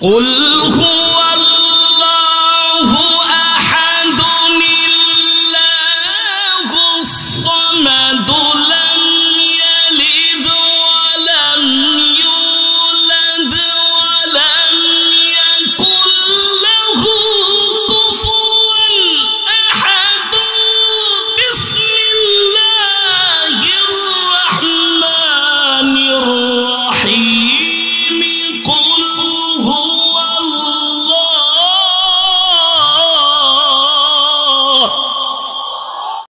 قل هو